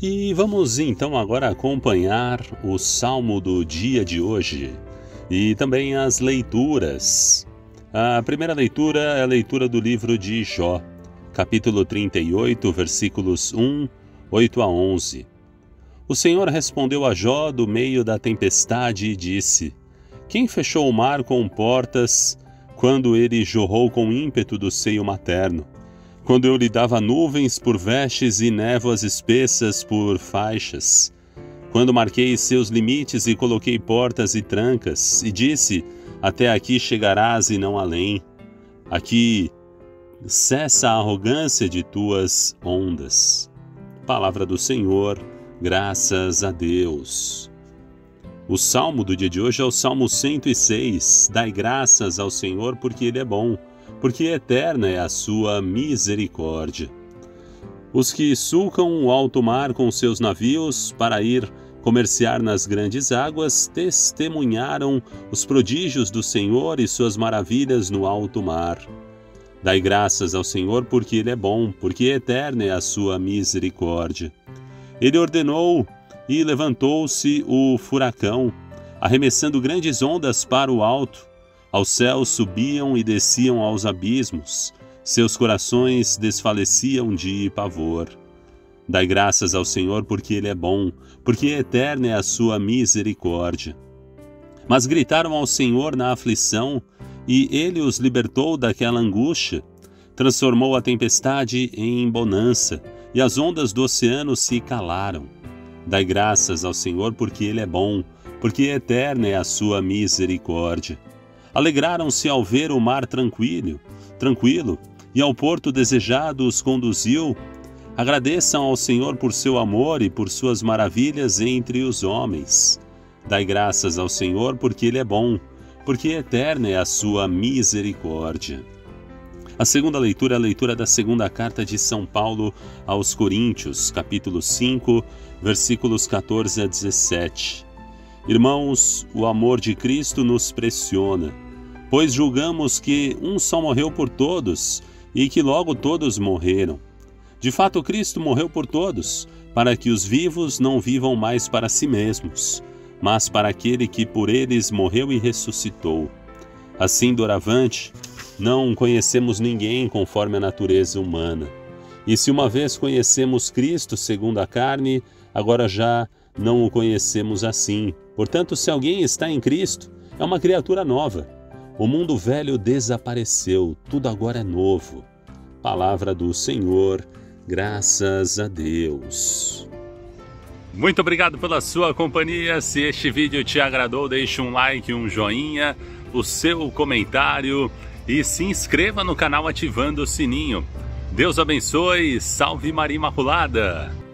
E vamos então agora acompanhar o salmo do dia de hoje e também as leituras. A primeira leitura é a leitura do livro de Jó, capítulo 38, versículos 1, 8 a 11. O Senhor respondeu a Jó do meio da tempestade e disse: Quem fechou o mar com portas quando ele jorrou com ímpeto do seio materno? Quando eu lhe dava nuvens por vestes e névoas espessas por faixas? Quando marquei seus limites e coloquei portas e trancas, e disse: Até aqui chegarás e não além. Aqui cessa a arrogância de tuas ondas. Palavra do Senhor Graças a Deus. O salmo do dia de hoje é o Salmo 106. Dai graças ao Senhor porque Ele é bom, porque eterna é a sua misericórdia. Os que sulcam o alto mar com seus navios para ir comerciar nas grandes águas testemunharam os prodígios do Senhor e suas maravilhas no alto mar. Dai graças ao Senhor porque Ele é bom, porque eterna é a sua misericórdia. Ele ordenou e levantou-se o furacão, arremessando grandes ondas para o alto. Aos céus subiam e desciam aos abismos. Seus corações desfaleciam de pavor. Dai graças ao Senhor porque Ele é bom, porque eterna é a sua misericórdia. Mas gritaram ao Senhor na aflição, e Ele os libertou daquela angústia. Transformou a tempestade em bonança e as ondas do oceano se calaram. Dai graças ao Senhor porque Ele é bom, porque eterna é a sua misericórdia. Alegraram-se ao ver o mar tranquilo, tranquilo, e ao porto desejado os conduziu. Agradeçam ao Senhor por seu amor e por suas maravilhas entre os homens. Dai graças ao Senhor porque Ele é bom, porque eterna é a sua misericórdia. A segunda leitura é a leitura da segunda carta de São Paulo aos Coríntios, capítulo 5, versículos 14 a 17. Irmãos, o amor de Cristo nos pressiona, pois julgamos que um só morreu por todos e que logo todos morreram. De fato, Cristo morreu por todos, para que os vivos não vivam mais para si mesmos, mas para aquele que por eles morreu e ressuscitou. Assim, doravante, não conhecemos ninguém conforme a natureza humana. E se uma vez conhecemos Cristo segundo a carne, agora já não o conhecemos assim. Portanto, se alguém está em Cristo, é uma criatura nova. O mundo velho desapareceu, tudo agora é novo. Palavra do Senhor, graças a Deus. Muito obrigado pela sua companhia. Se este vídeo te agradou, deixe um like, um joinha, o seu comentário e se inscreva no canal ativando o sininho. Deus abençoe, salve Maria Imaculada!